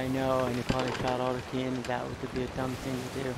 I know, and he probably shot all the cannons. That would be a dumb thing to do.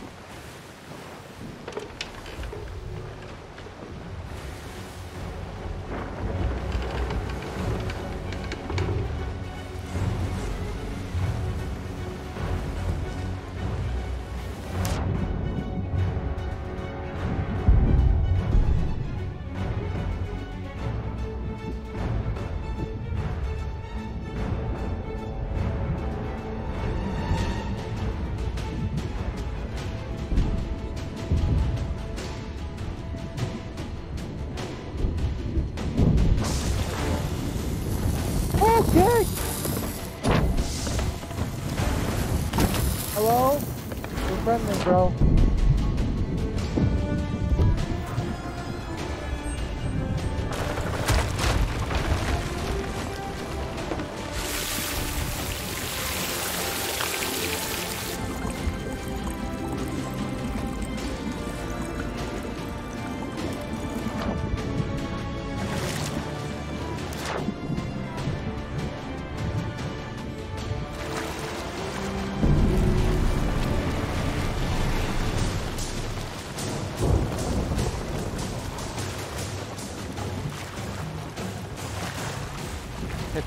Bro.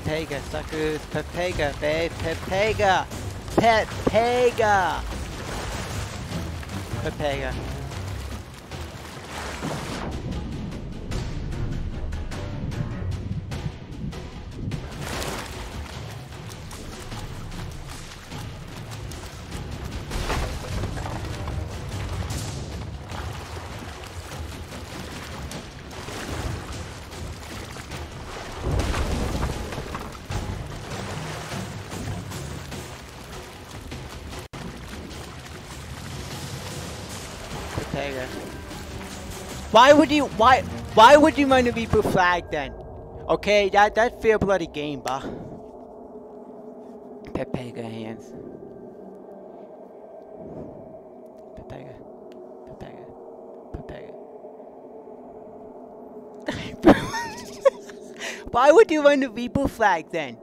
Pepega, suckers. Pepega, babe. Pepega. Pepega. Pepega. Why would you, why, why would you want to be flagged then? Okay, that, that fair bloody game, bah. Pepega hands. Pepega. Pepega. Pepega. Why would you run the Reaper flag then?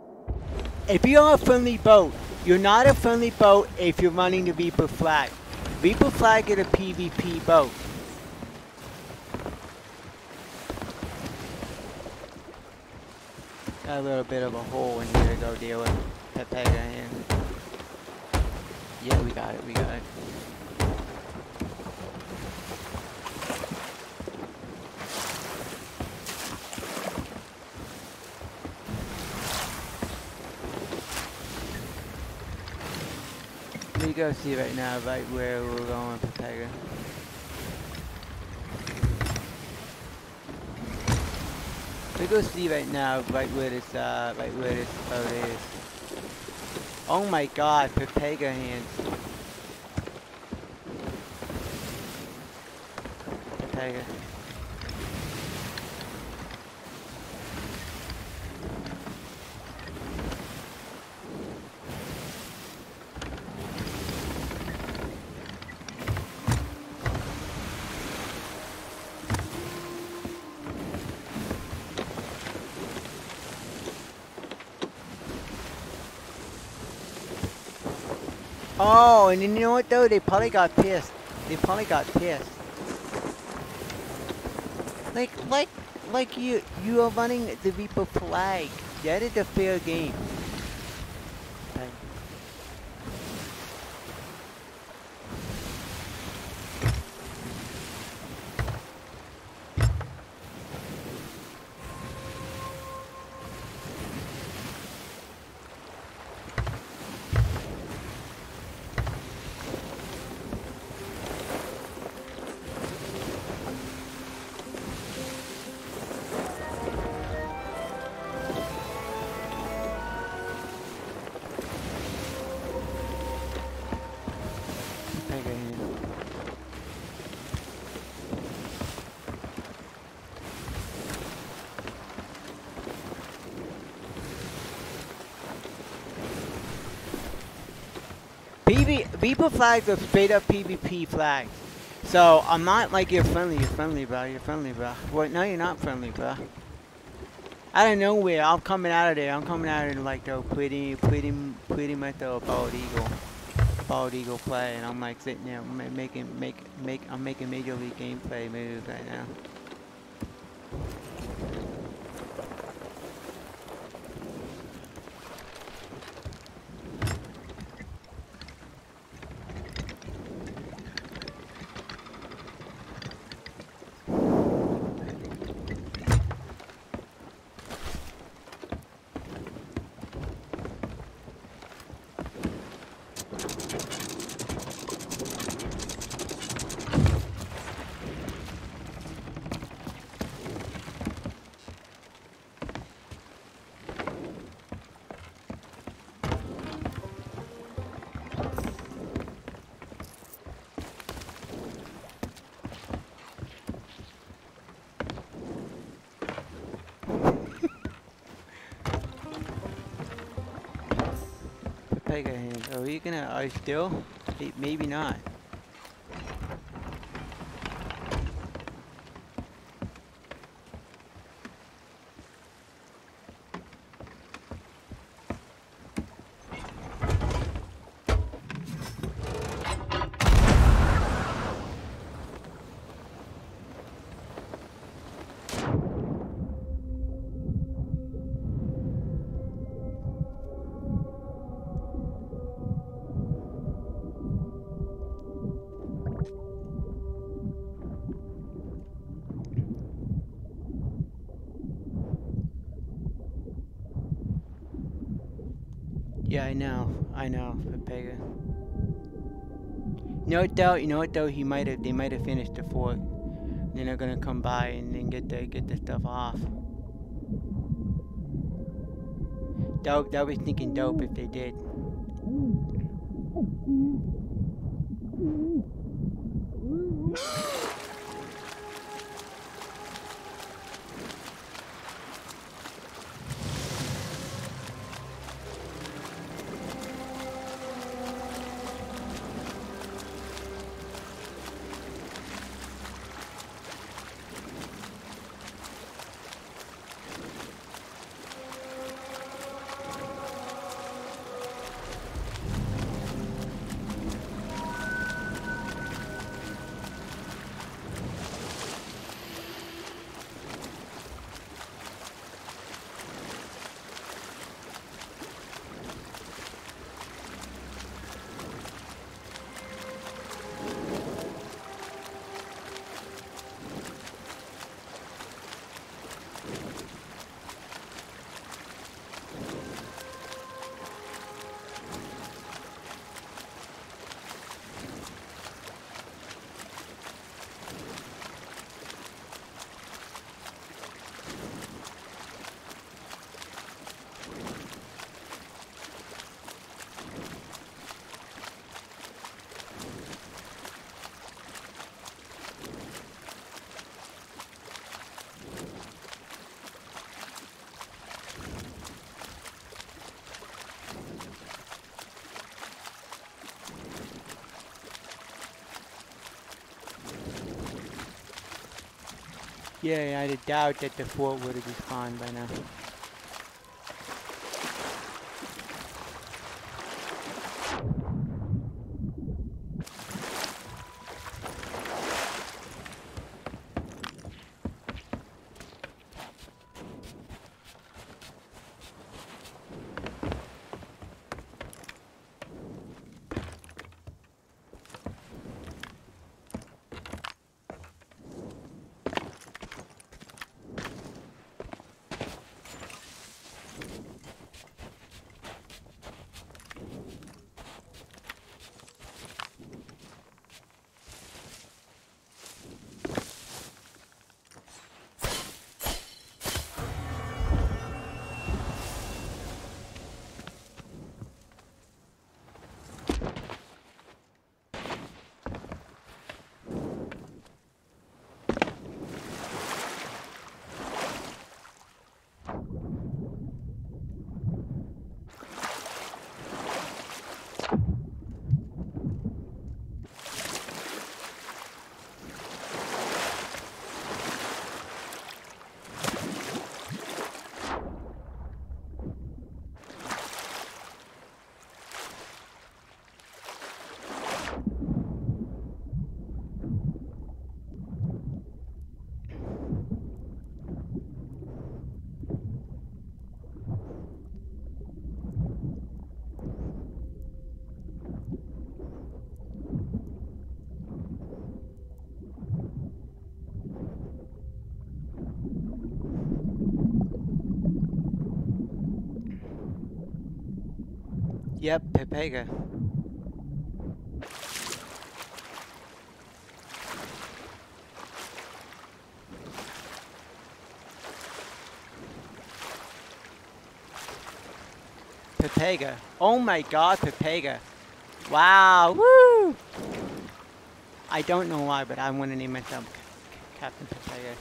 If you're on a friendly boat, you're not a friendly boat if you're running the Reaper flag. Reaper flag in a PvP boat. Got a little bit of a hole in here to go deal with. Pepega and yeah, we got it. We got it. Me go see right now, right where we're going, Pepega. Let me go see right now, right where this, uh, right where this boat is. Oh my god, Pepega hands. Pepega. Oh, and you know what though? They probably got pissed. They probably got pissed. Like, like, like you, you are running the Reaper flag. That is a fair game. PV Reaper flags are straight up PvP flags. So I'm not like you're friendly, you're friendly, bro. You're friendly, bro. Well, no, you're not friendly, bro. Out of nowhere, I'm coming out of there. I'm coming out of there like though, pretty, pretty, pretty much a bald eagle, bald eagle play, and I'm like sitting there making make make I'm making major league gameplay moves right now. Pega hand. Are you gonna? Are you still? Maybe not. Yeah, I know. I know, Pega. You know what though? You know what though? He might have. They might have finished the fort. Then they're gonna come by and then get the get the stuff off. Dope. That was thinking dope if they did. Yeah, I'd doubt that the fort would have respawned by now. Yep, Pepega. Pepega. Oh my god, Pepega. Wow, woo! I don't know why, but I want to name myself C- Captain Pepega.